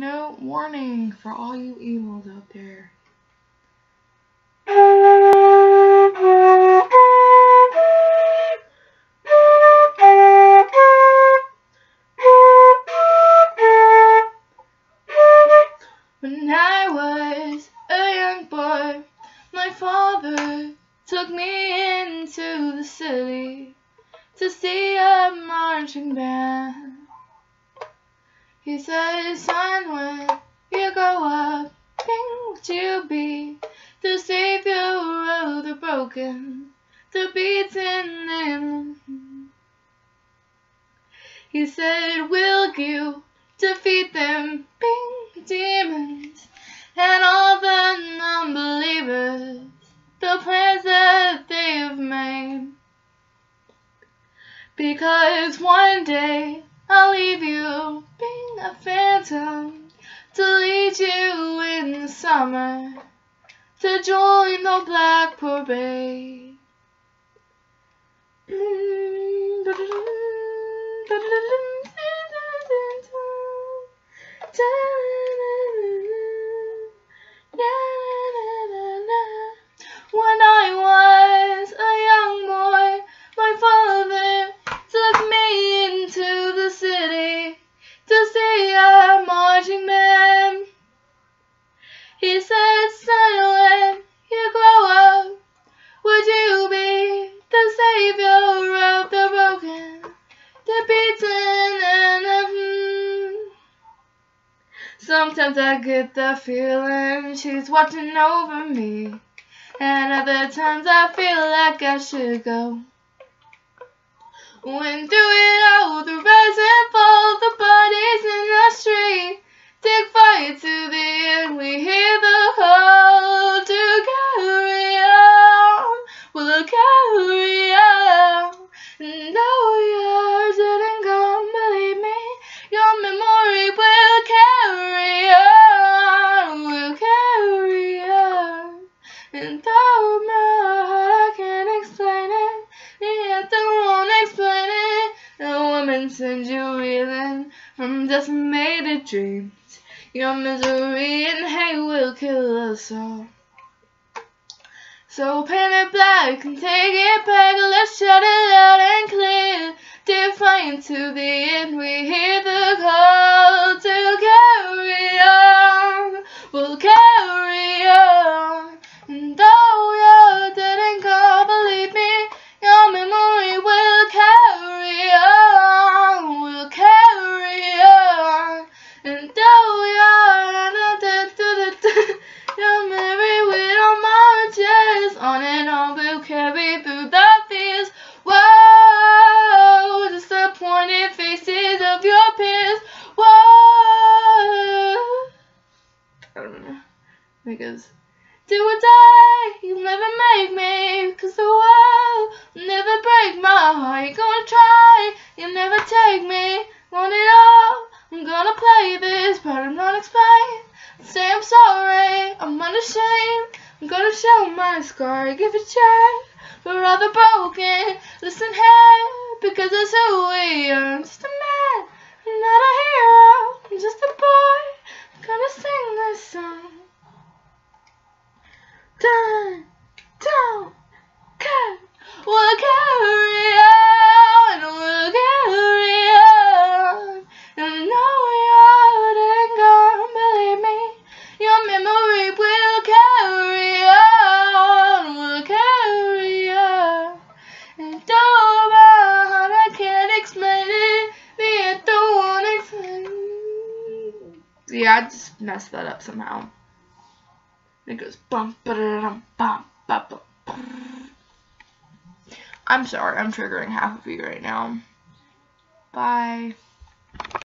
note warning for all you emos out there. When I was a young boy, my father took me into the city to see a marching band. He said, son, when you grow up, king you be the savior of the broken, the beaten and He said, will you defeat them, bing, demons, and all the non-believers, the plans that they've made? Because one day I'll leave you a to lead you in the summer to join the Black Parade. He said, son, when you grow up, would you be the savior of the broken, the beaten, and the hmm? Sometimes I get the feeling she's watching over me, and other times I feel like I should go. When through it all, the rise and A woman sends you reeling from decimated dreams. Your misery and hate will kill us all. So paint it black and take it back. Let's shout it loud and clear. Defiant to the end, we hear the call to carry on. We'll carry on. I don't know. Because do or die, you'll never make me. Cause the world will never break my heart. You're gonna try, you'll never take me. Want it all, I'm gonna play this, but I'm not explain. Say I'm sorry, I'm unashamed. I'm gonna show my scar, give a check. We're the broken, listen here, because that's who we are. I'm just a man, I'm not a hero. I'm just a boy, I'm gonna sing Yeah, I just messed that up somehow. It goes bum bum. I'm sorry, I'm triggering half of you right now. Bye.